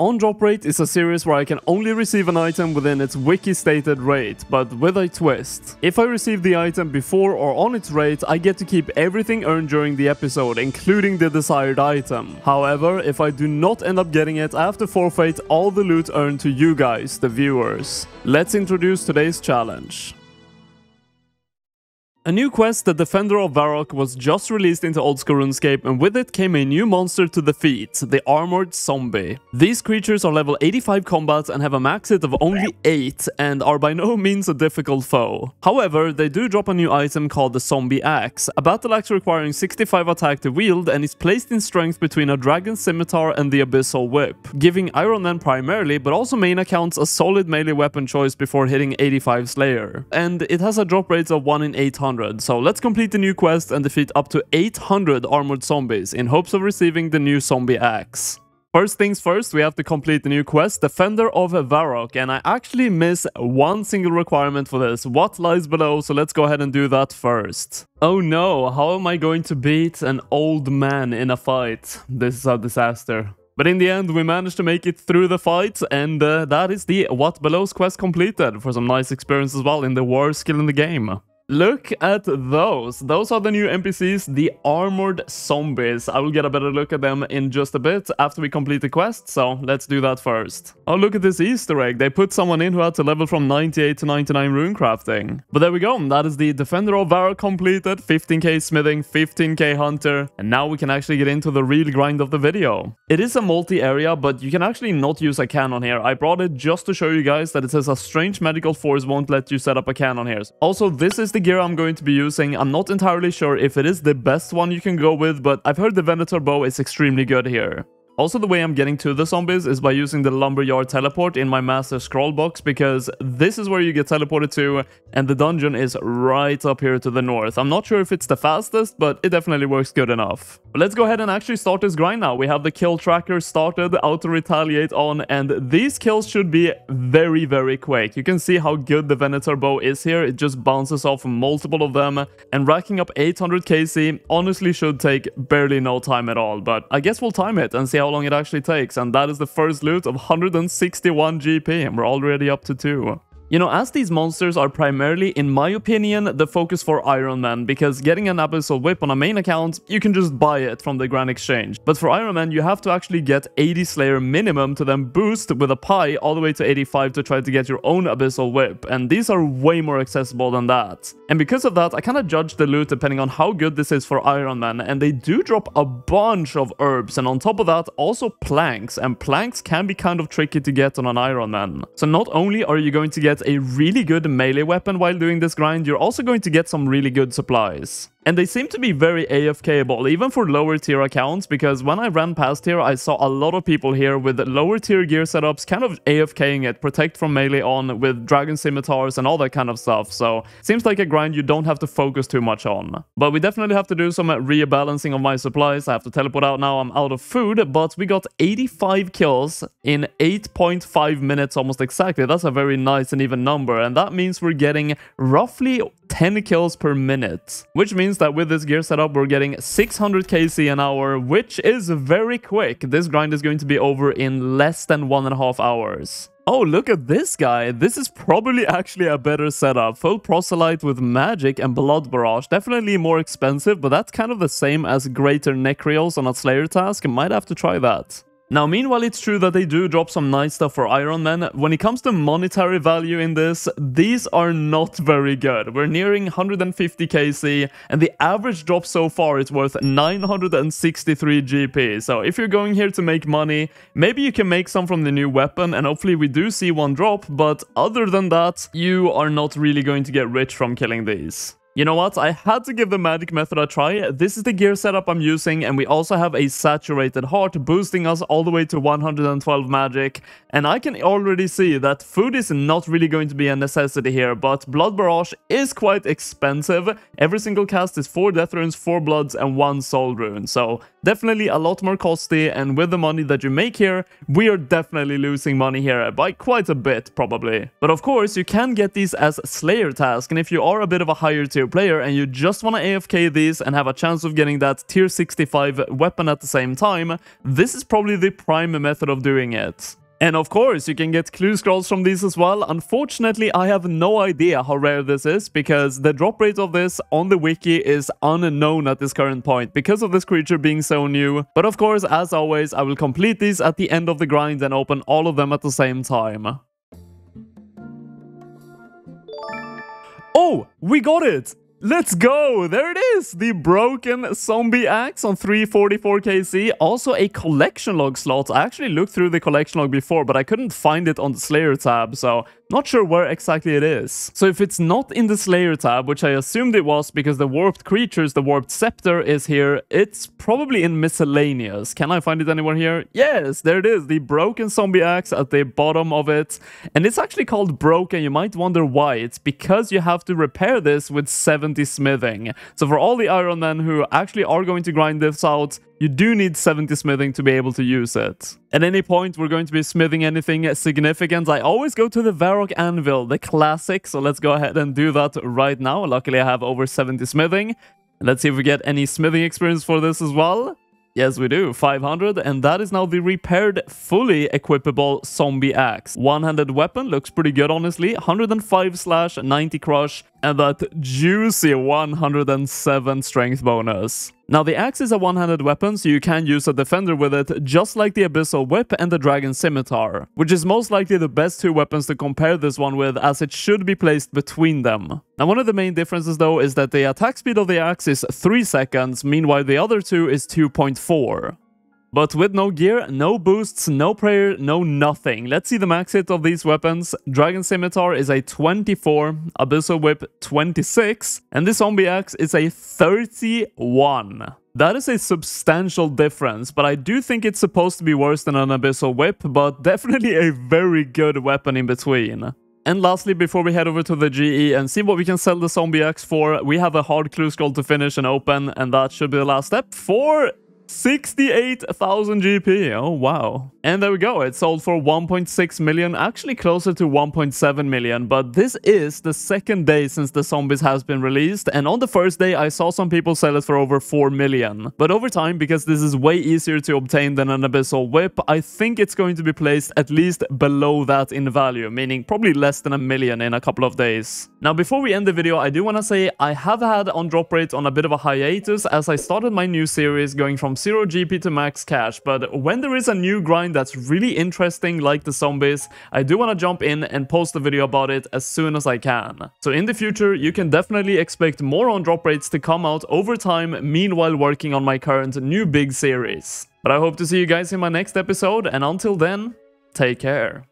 On Drop Rate is a series where I can only receive an item within its wiki stated rate, but with a twist. If I receive the item before or on its rate, I get to keep everything earned during the episode, including the desired item. However, if I do not end up getting it, I have to forfeit all the loot earned to you guys, the viewers. Let's introduce today's challenge. A new quest, the Defender of Varrock, was just released into Old School RuneScape and with it came a new monster to defeat, the Armored Zombie. These creatures are level 85 combat and have a max hit of only 8 and are by no means a difficult foe. However, they do drop a new item called the Zombie Axe, a battle axe requiring 65 attack to wield and is placed in strength between a Dragon Scimitar and the Abyssal Whip, giving Iron Man primarily but also main accounts a solid melee weapon choice before hitting 85 Slayer. And it has a drop rate of 1 in 800 so let's complete the new quest and defeat up to 800 armored zombies in hopes of receiving the new zombie axe. First things first, we have to complete the new quest, Defender of Varrock, and I actually miss one single requirement for this. What lies below? So let's go ahead and do that first. Oh no, how am I going to beat an old man in a fight? This is a disaster. But in the end, we managed to make it through the fight, and uh, that is the What Below's quest completed, for some nice experience as well in the war skill in the game. Look at those. Those are the new NPCs, the armored zombies. I will get a better look at them in just a bit after we complete the quest, so let's do that first. Oh, look at this Easter egg. They put someone in who had to level from 98 to 99 rune crafting. But there we go. That is the Defender of Varrock completed, 15k smithing, 15k hunter, and now we can actually get into the real grind of the video. It is a multi-area, but you can actually not use a cannon here. I brought it just to show you guys that it says a strange medical force won't let you set up a cannon here. Also, this is the the gear I'm going to be using. I'm not entirely sure if it is the best one you can go with, but I've heard the Venator bow is extremely good here. Also, the way I'm getting to the zombies is by using the Lumberyard teleport in my Master Scroll box, because this is where you get teleported to, and the dungeon is right up here to the north. I'm not sure if it's the fastest, but it definitely works good enough. But let's go ahead and actually start this grind now. We have the kill tracker started, auto-retaliate on, and these kills should be very, very quick. You can see how good the Venator bow is here. It just bounces off multiple of them, and racking up 800 KC honestly should take barely no time at all, but I guess we'll time it and see how long it actually takes, and that is the first loot of 161 GP, and we're already up to 2. You know, as these monsters are primarily, in my opinion, the focus for Iron Man, because getting an Abyssal Whip on a main account, you can just buy it from the Grand Exchange. But for Iron Man, you have to actually get 80 Slayer minimum to then boost with a pie all the way to 85 to try to get your own Abyssal Whip, and these are way more accessible than that. And because of that, I kind of judge the loot depending on how good this is for Iron Man, and they do drop a bunch of herbs, and on top of that, also planks, and planks can be kind of tricky to get on an Iron Man. So not only are you going to get get a really good melee weapon while doing this grind, you're also going to get some really good supplies. And they seem to be very AFKable, even for lower tier accounts, because when I ran past here, I saw a lot of people here with lower tier gear setups kind of AFKing it, protect from melee on with dragon scimitars and all that kind of stuff. So seems like a grind you don't have to focus too much on. But we definitely have to do some rebalancing of my supplies. I have to teleport out now, I'm out of food, but we got 85 kills in 8.5 minutes almost exactly. That's a very nice and even number, and that means we're getting roughly 10 kills per minute, which means that with this gear setup, we're getting 600 KC an hour, which is very quick. This grind is going to be over in less than one and a half hours. Oh, look at this guy. This is probably actually a better setup. Full Proselyte with Magic and Blood Barrage. Definitely more expensive, but that's kind of the same as Greater Nechryaels on a Slayer task. Might have to try that. Now, meanwhile, it's true that they do drop some nice stuff for Iron Man. When it comes to monetary value in this, these are not very good. We're nearing 150 KC, and the average drop so far is worth 963 GP. So if you're going here to make money, maybe you can make some from the new weapon, and hopefully we do see one drop, but other than that, you are not really going to get rich from killing these. You know what? I had to give the magic method a try. This is the gear setup I'm using, and we also have a saturated heart boosting us all the way to 112 magic. And I can already see that food is not really going to be a necessity here, but Blood Barrage is quite expensive. Every single cast is 4 Death Runes, 4 Bloods, and 1 Soul Rune. So definitely a lot more costly, and with the money that you make here, we are definitely losing money here by quite a bit, probably. But of course, you can get these as Slayer tasks, and if you are a bit of a higher tier player and you just want to AFK these and have a chance of getting that tier 65 weapon at the same time, this is probably the prime method of doing it. And of course, you can get clue scrolls from these as well. Unfortunately, I have no idea how rare this is because the drop rate of this on the wiki is unknown at this current point because of this creature being so new. But of course, as always, I will complete these at the end of the grind and open all of them at the same time. Oh, we got it! Let's go! There it is! The broken zombie axe on 344 KC. Also a collection log slot. I actually looked through the collection log before, but I couldn't find it on the Slayer tab, so not sure where exactly it is. So if it's not in the Slayer tab, which I assumed it was because the Warped Creatures, the Warped Scepter is here, it's probably in Miscellaneous. Can I find it anywhere here? Yes, there it is, the Broken Zombie Axe at the bottom of it. And it's actually called Broken, you might wonder why. It's because you have to repair this with 70 smithing. So for all the Iron Men who actually are going to grind this out, you do need 70 smithing to be able to use it. At any point we're going to be smithing anything significant, I always go to the Varrock Anvil, the classic, so let's go ahead and do that right now. Luckily I have over 70 smithing. Let's see if we get any smithing experience for this as well. Yes, we do. 500, and that is now the repaired, fully equipable zombie axe. One-handed weapon looks pretty good, honestly. 105 slash, 90 crush, and that juicy 107 strength bonus. Now the axe is a one-handed weapon, so you can use a defender with it, just like the Abyssal Whip and the Dragon Scimitar, which is most likely the best two weapons to compare this one with, as it should be placed between them. Now one of the main differences though is that the attack speed of the axe is 3 seconds, meanwhile the other two is 2.4. But with no gear, no boosts, no prayer, no nothing. Let's see the max hit of these weapons. Dragon Scimitar is a 24, Abyssal Whip 26, and this Zombie Axe is a 31. That is a substantial difference, but I do think it's supposed to be worse than an Abyssal Whip, but definitely a very good weapon in between. And lastly, before we head over to the GE and see what we can sell the Zombie Axe for, we have a hard clue scroll to finish and open, and that should be the last step for 68,000 GP. Oh, wow. And there we go. It sold for 1.6 million, actually closer to 1.7 million. But this is the second day since the Zombies has been released. And on the first day, I saw some people sell it for over 4 million. But over time, because this is way easier to obtain than an Abyssal Whip, I think it's going to be placed at least below that in value, meaning probably less than a million in a couple of days. Now, before we end the video, I do want to say I have had on drop rate on a bit of a hiatus as I started my new series going from 0 GP to max cash, but when there is a new grind that's really interesting like the zombies, I do want to jump in and post a video about it as soon as I can. So in the future, you can definitely expect more on drop rates to come out over time, meanwhile working on my current new big series. But I hope to see you guys in my next episode, and until then, take care.